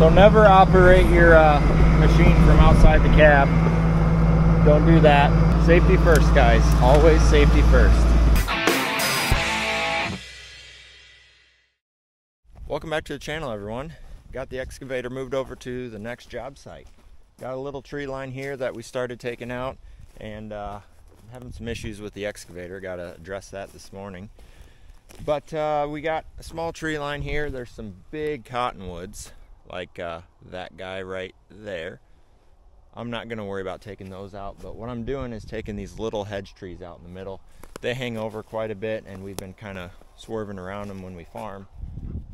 So never operate your uh, machine from outside the cab. Don't do that. Safety first, guys. Always safety first. Welcome back to the channel, everyone. Got the excavator moved over to the next job site. Got a little tree line here that we started taking out and uh, having some issues with the excavator. Got to address that this morning. But uh, we got a small tree line here. There's some big cottonwoods, like uh, that guy right there. I'm not going to worry about taking those out, but what I'm doing is taking these little hedge trees out in the middle. They hang over quite a bit, and we've been kind of swerving around them when we farm.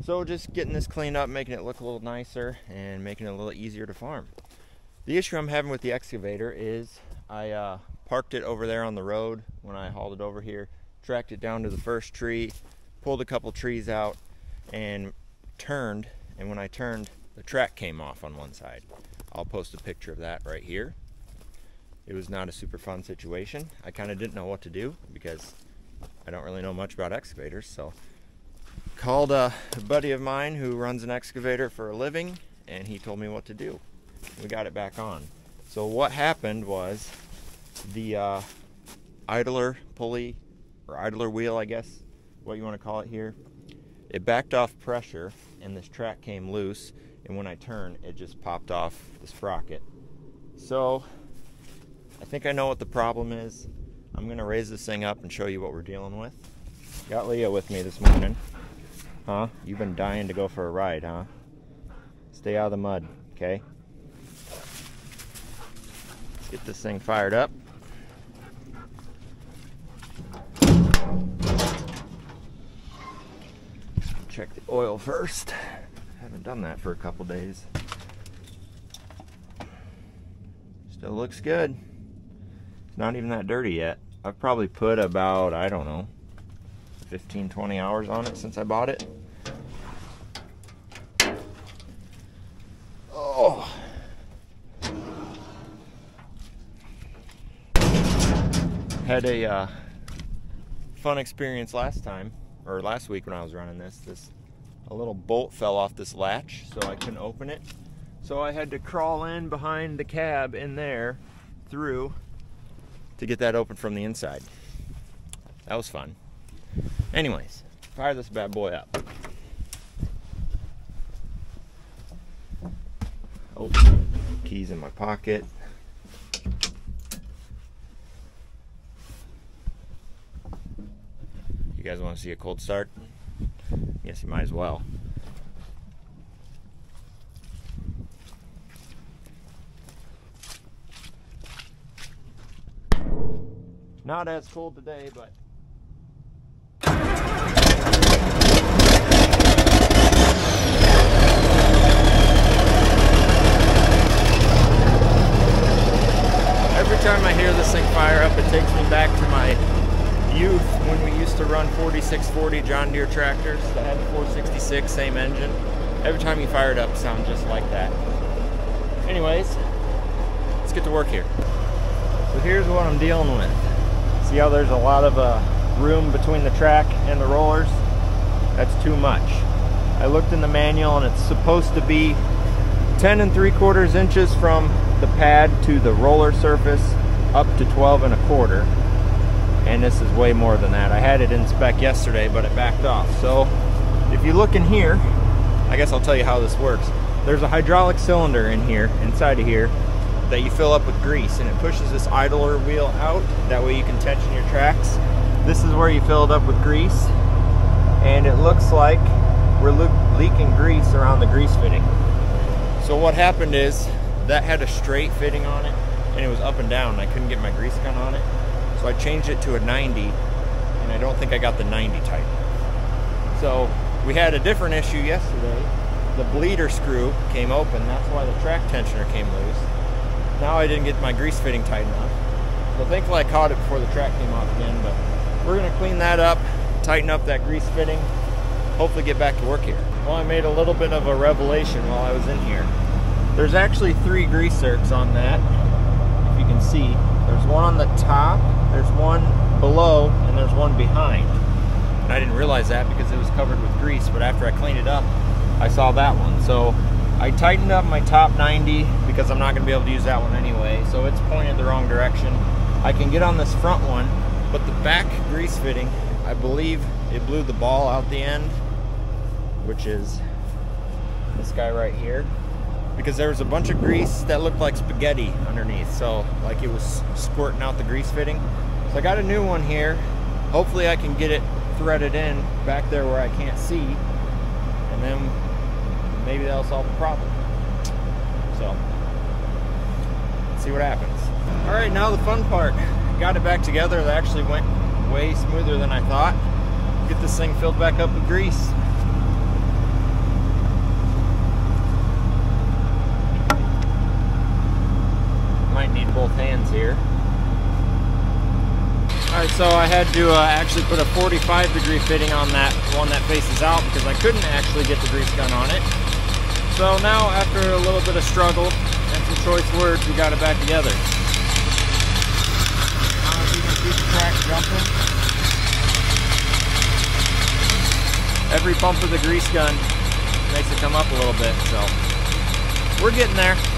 So just getting this cleaned up, making it look a little nicer, and making it a little easier to farm. The issue I'm having with the excavator is I uh, parked it over there on the road when I hauled it over here, tracked it down to the first tree, pulled a couple trees out, and turned. And when I turned, the track came off on one side. I'll post a picture of that right here. It was not a super fun situation. I kind of didn't know what to do because I don't really know much about excavators, so called a buddy of mine who runs an excavator for a living and he told me what to do. We got it back on. So what happened was the uh, idler pulley or idler wheel, I guess, what you want to call it here, it backed off pressure and this track came loose and when I turn, it just popped off the sprocket. So I think I know what the problem is. I'm to raise this thing up and show you what we're dealing with. Got Leah with me this morning. Huh? You've been dying to go for a ride, huh? Stay out of the mud, okay? Let's get this thing fired up. Check the oil first. Haven't done that for a couple days. Still looks good. It's not even that dirty yet. I've probably put about, I don't know, 15, 20 hours on it since I bought it. Oh. Had a uh, fun experience last time, or last week when I was running this. This a little bolt fell off this latch, so I couldn't open it. So I had to crawl in behind the cab in there through to get that open from the inside. That was fun. Anyways, fire this bad boy up. Oh, keys in my pocket. You guys want to see a cold start? Yes, you might as well. Not as cold today, but Every time I hear this thing fire up, it takes me back to my youth when we used to run 4640 John Deere tractors that had the 466, same engine. Every time you fire it up, it sounds just like that. Anyways, let's get to work here. So here's what I'm dealing with. See how there's a lot of uh, room between the track and the rollers? That's too much. I looked in the manual and it's supposed to be 10 and 3 quarters inches from the pad to the roller surface up to 12 and a quarter and this is way more than that. I had it in spec yesterday but it backed off. So if you look in here I guess I'll tell you how this works. There's a hydraulic cylinder in here inside of here that you fill up with grease and it pushes this idler wheel out. That way you can tension your tracks. This is where you fill it up with grease and it looks like we're le leaking grease around the grease fitting. So what happened is that had a straight fitting on it and it was up and down. I couldn't get my grease gun on it. So I changed it to a 90 and I don't think I got the 90 tight. So we had a different issue yesterday. The bleeder screw came open. That's why the track tensioner came loose. Now I didn't get my grease fitting tight enough. So thankfully I caught it before the track came off again, but we're gonna clean that up, tighten up that grease fitting, hopefully get back to work here. Well, I made a little bit of a revelation while I was in here. There's actually three grease zerks on that, if you can see. There's one on the top, there's one below, and there's one behind. And I didn't realize that because it was covered with grease, but after I cleaned it up, I saw that one. So I tightened up my top 90 because I'm not going to be able to use that one anyway, so it's pointed the wrong direction. I can get on this front one, but the back grease fitting, I believe it blew the ball out the end, which is this guy right here because there was a bunch of grease that looked like spaghetti underneath. So like it was squirting out the grease fitting. So I got a new one here. Hopefully I can get it threaded in back there where I can't see. And then maybe that'll solve the problem. So see what happens. All right now the fun part. Got it back together. That actually went way smoother than I thought. Get this thing filled back up with grease might need both hands here. Alright, so I had to uh, actually put a 45 degree fitting on that one that faces out because I couldn't actually get the grease gun on it. So now, after a little bit of struggle and some choice words, we got it back together. Now, you can see the jumping. Every pump of the grease gun makes it come up a little bit, so we're getting there.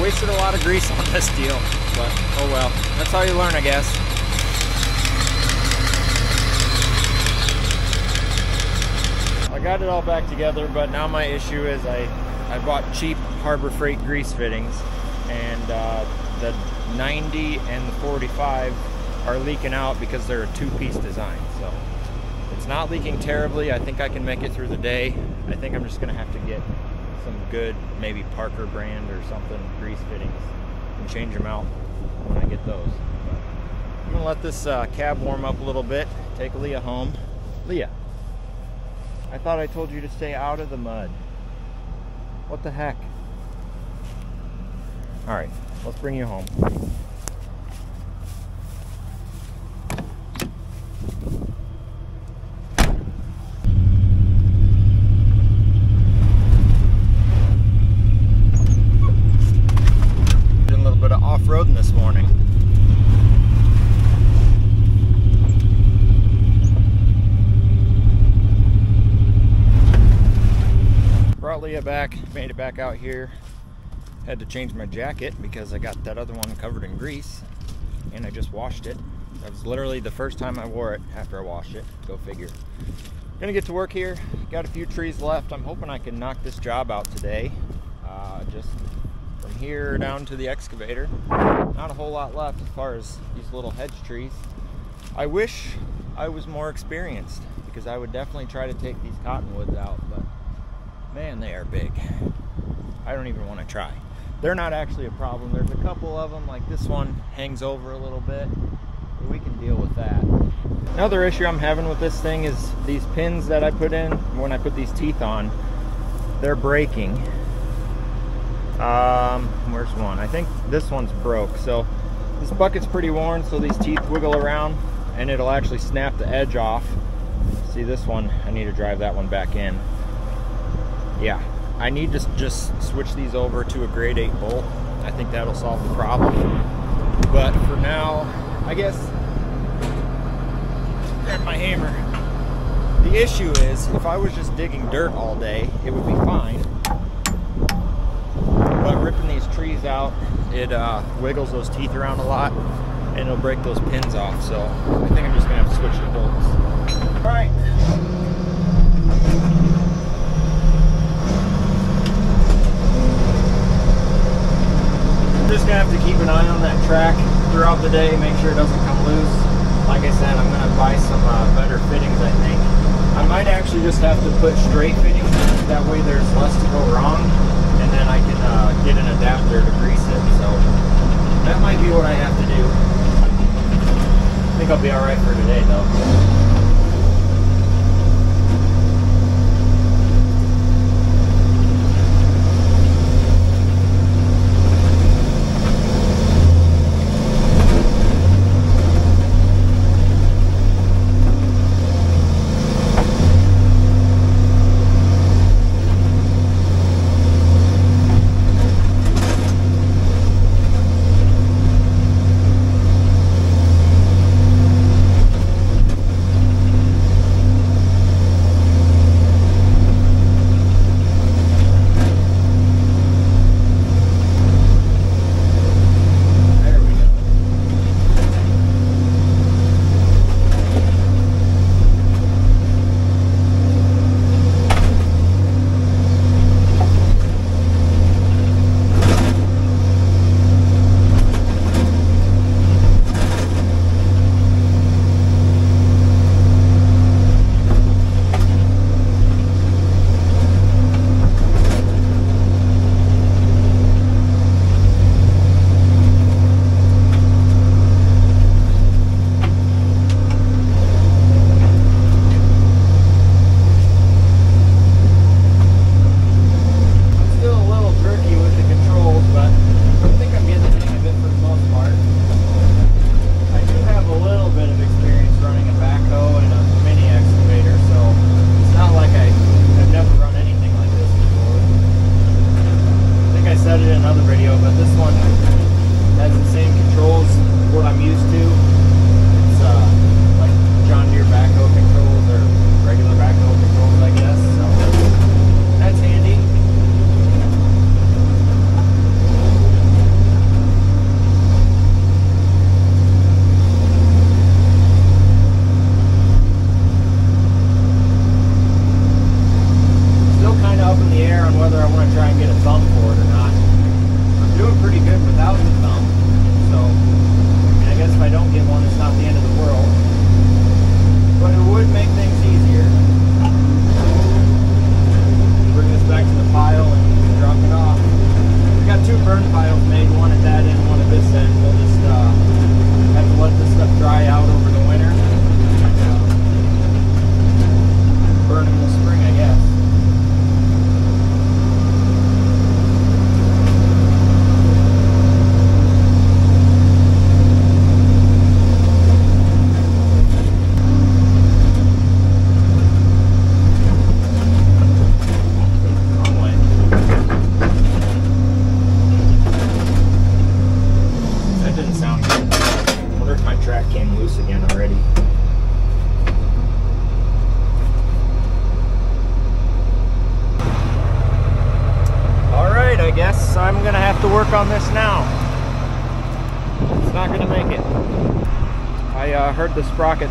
Wasted a lot of grease on this deal, but oh well. That's how you learn, I guess. I got it all back together, but now my issue is I, I bought cheap Harbor Freight grease fittings, and uh, the 90 and the 45 are leaking out because they're a two-piece design. So it's not leaking terribly. I think I can make it through the day. I think I'm just gonna have to get some good, maybe Parker brand or something, grease fittings, and change them out when I get those. I'm gonna let this uh, cab warm up a little bit, take Leah home. Leah, I thought I told you to stay out of the mud. What the heck? All right, let's bring you home. off-roading this morning. Brought Leah back, out here. Had to change my jacket because I got that other one covered in grease and I just washed it. That was literally the first time I wore it after I washed it. Go figure. Gonna get to work here. Got a few trees left. I'm hoping I can knock this job out today. Uh, just from here down to the excavator. Not a whole lot left as far as these little hedge trees. I wish I was more experienced because I would definitely try to take these cottonwoods out, but man, they are big. I don't even want to try. They're not actually a problem. There's a couple of them, like this one hangs over a little bit, we can deal with that. Another issue I'm having with this thing is these pins that I put in when I put these teeth on, they're breaking um, where's one? I think this one's broke. So this bucket's pretty worn, so these teeth wiggle around and it'll actually snap the edge off. See this one, I need to drive that one back in. Yeah, I need to just switch these over to a grade 8 bolt. I think that'll solve the problem. But for now, I guess, grab my hammer. The issue is, if I was just digging dirt all day, it would be fine but ripping these trees out, it uh, wiggles those teeth around a lot and it'll break those pins off. So I think I'm just gonna have to switch the bolts. All right. Just gonna have to keep an eye on that track throughout the day, make sure it doesn't come loose. Like I said, I'm gonna buy some uh, better fittings, I think. I might actually just have to put straight fittings that way there's less to go wrong and then I can uh, get an adapter to grease it. So that might be what I have to do. I think I'll be alright for today though.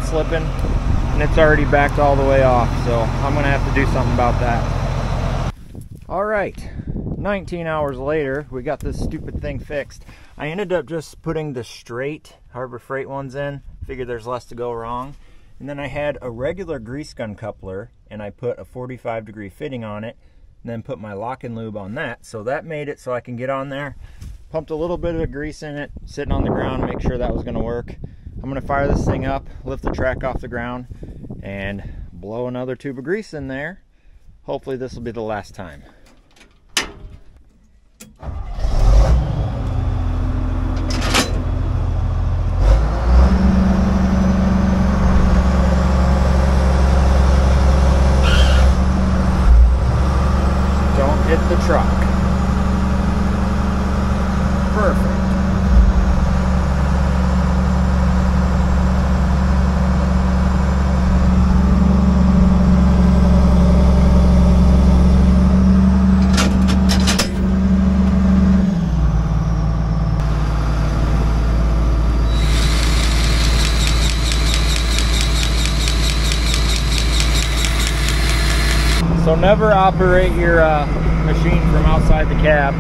Slipping and it's already backed all the way off, so I'm gonna have to do something about that. All right, 19 hours later, we got this stupid thing fixed. I ended up just putting the straight Harbor Freight ones in. Figured there's less to go wrong. And then I had a regular grease gun coupler and I put a 45 degree fitting on it and then put my lock and lube on that. So that made it so I can get on there. Pumped a little bit of grease in it, sitting on the ground, make sure that was gonna work. I'm gonna fire this thing up, lift the track off the ground, and blow another tube of grease in there. Hopefully this will be the last time. Don't hit the truck. Perfect. So never operate your uh, machine from outside the cab.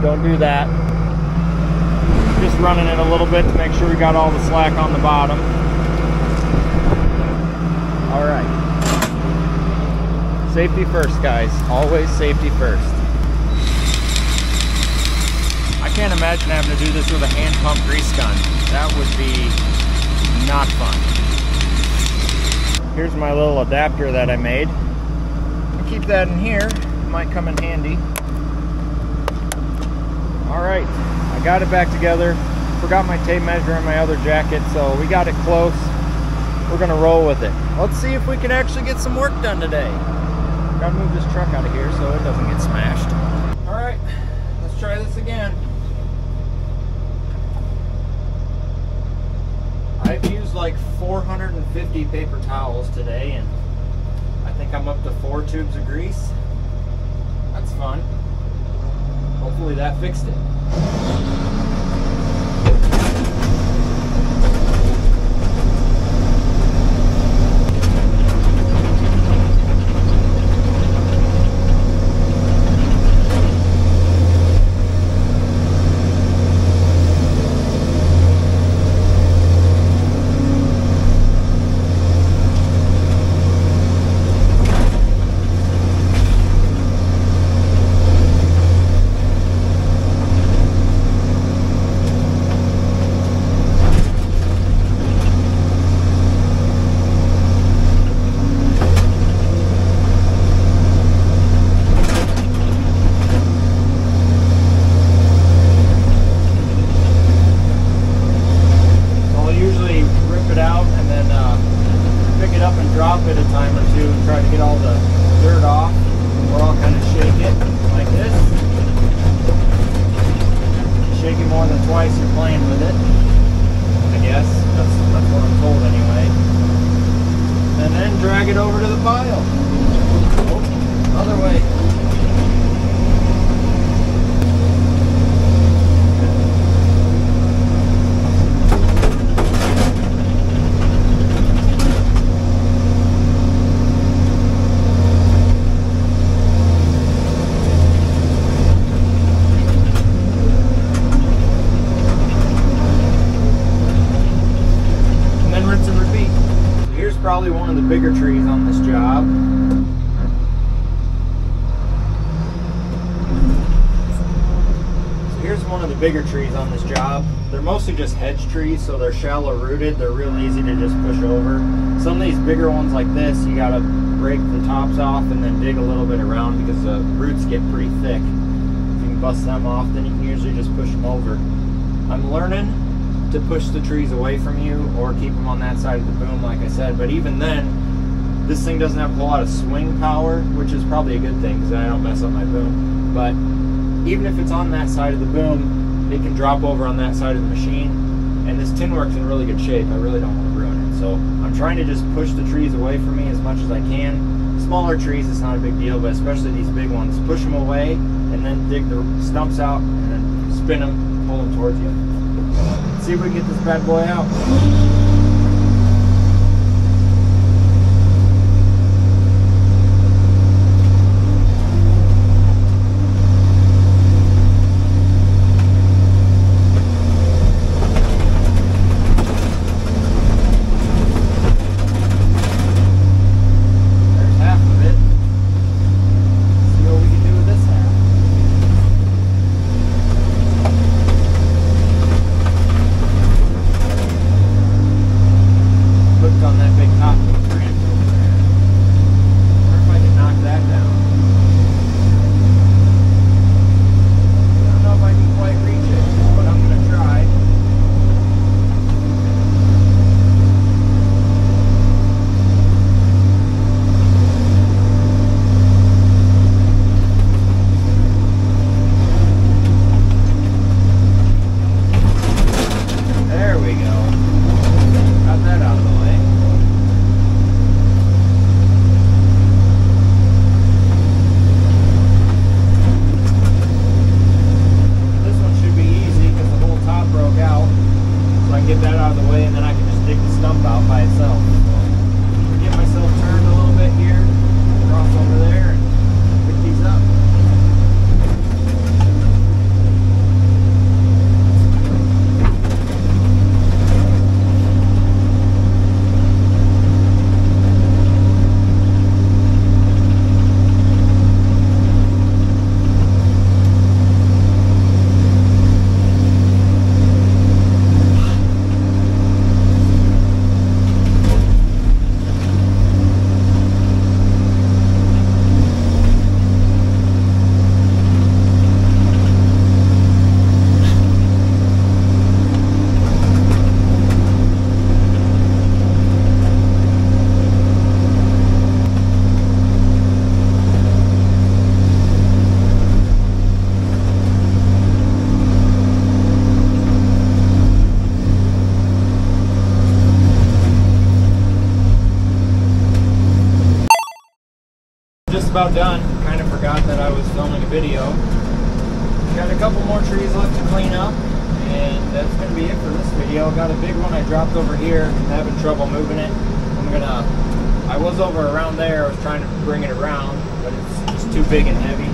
Don't do that. Just running it a little bit to make sure we got all the slack on the bottom. All right. Safety first, guys. Always safety first. I can't imagine having to do this with a hand pump grease gun. That would be not fun. Here's my little adapter that I made keep that in here. Might come in handy. All right, I got it back together. Forgot my tape measure in my other jacket, so we got it close. We're gonna roll with it. Let's see if we can actually get some work done today. Gotta move this truck out of here so it doesn't get smashed. All right, let's try this again. I've used like 450 paper towels today and think I'm up to four tubes of grease. That's fun. Hopefully that fixed it. Twice, you're playing with it. I guess that's that's what I'm told anyway. And then drag it over to the pile. Oh, other way. and then rinse and repeat. So here's probably one of the bigger trees on this job. So here's one of the bigger trees on this job. They're mostly just hedge trees, so they're shallow rooted. They're real easy to just push over. Some of these bigger ones like this, you gotta break the tops off and then dig a little bit around because the roots get pretty thick. If you can bust them off, then you can usually just push them over. I'm learning to push the trees away from you or keep them on that side of the boom, like I said. But even then, this thing doesn't have a whole lot of swing power, which is probably a good thing because I don't mess up my boom. But even if it's on that side of the boom, it can drop over on that side of the machine. And this tin work's in really good shape. I really don't want to ruin it. So I'm trying to just push the trees away from me as much as I can. Smaller trees, it's not a big deal, but especially these big ones, push them away and then dig the stumps out and then spin them, pull them towards you. See if we can get this bad boy out. Be it for this video. Got a big one I dropped over here. I'm having trouble moving it. I'm gonna. I was over around there. I was trying to bring it around, but it's just too big and heavy.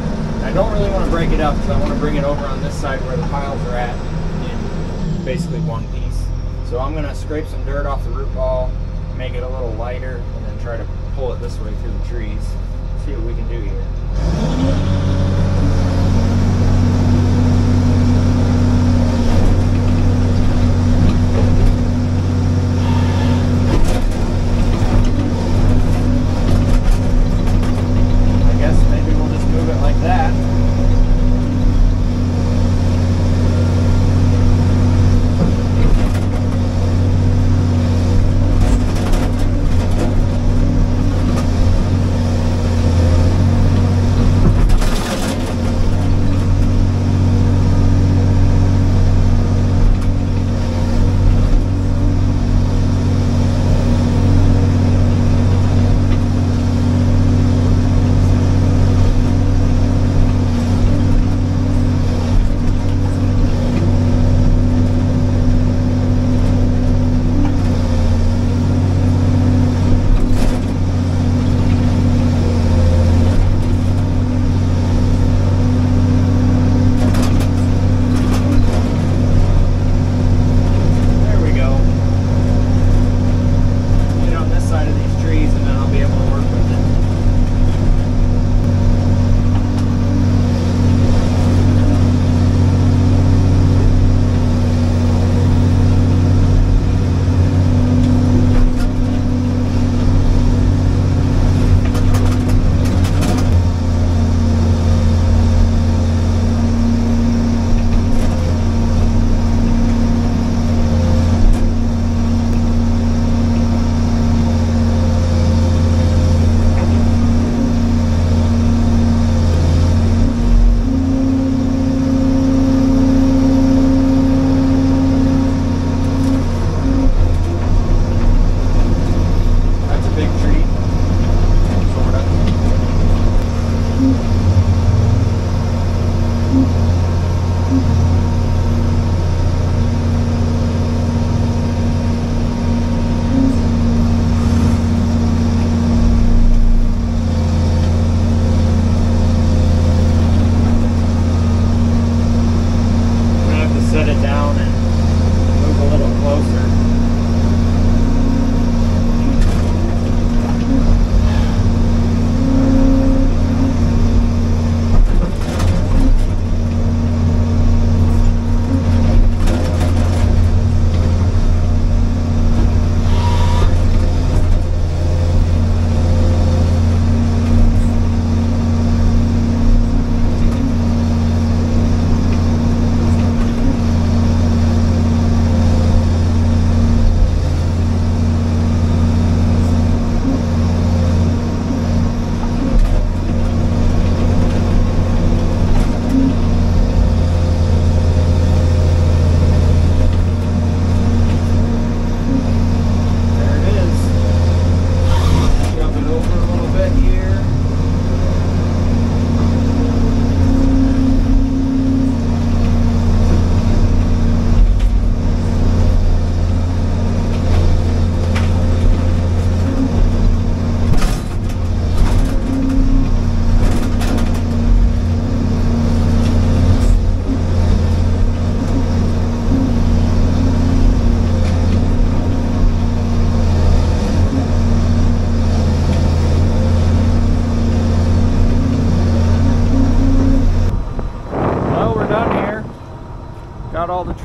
I don't really want to break it up because I want to bring it over on this side where the piles are at in basically one piece. So I'm gonna scrape some dirt off the root ball, make it a little lighter, and then try to pull it this way through the trees. See what we can do here.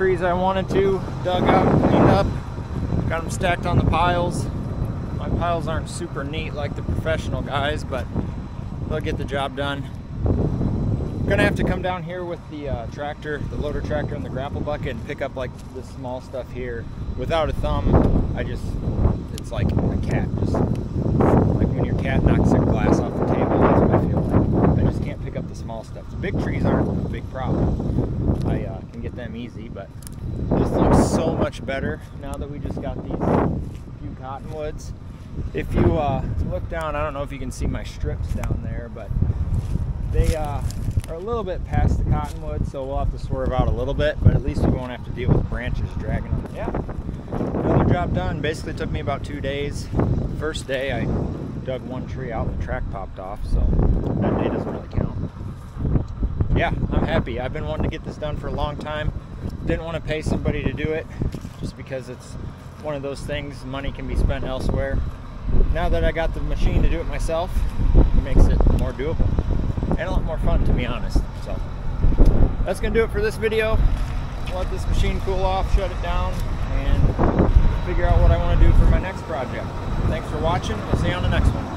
Trees I wanted to, dug out, cleaned up, got them stacked on the piles. My piles aren't super neat like the professional guys, but they'll get the job done. I'm gonna have to come down here with the uh, tractor, the loader tractor and the grapple bucket and pick up like the small stuff here. Without a thumb, I just, it's like a cat, just like when your cat knocks a glass off the table, that's what I feel like. I just can't pick up the small stuff. The big trees aren't a big problem. I can get them easy, but this looks so much better now that we just got these few cottonwoods. If you uh, look down, I don't know if you can see my strips down there, but they uh, are a little bit past the cottonwood, so we'll have to swerve out a little bit, but at least we won't have to deal with branches dragging on. Yeah, another job done. Basically took me about two days. First day I dug one tree out and the track popped off, so that day doesn't really count. Yeah, I'm happy. I've been wanting to get this done for a long time. Didn't want to pay somebody to do it just because it's one of those things, money can be spent elsewhere. Now that I got the machine to do it myself, it makes it more doable and a lot more fun to be honest. So that's gonna do it for this video. Let this machine cool off, shut it down, and figure out what I want to do for my next project. Thanks for watching. We'll see you on the next one.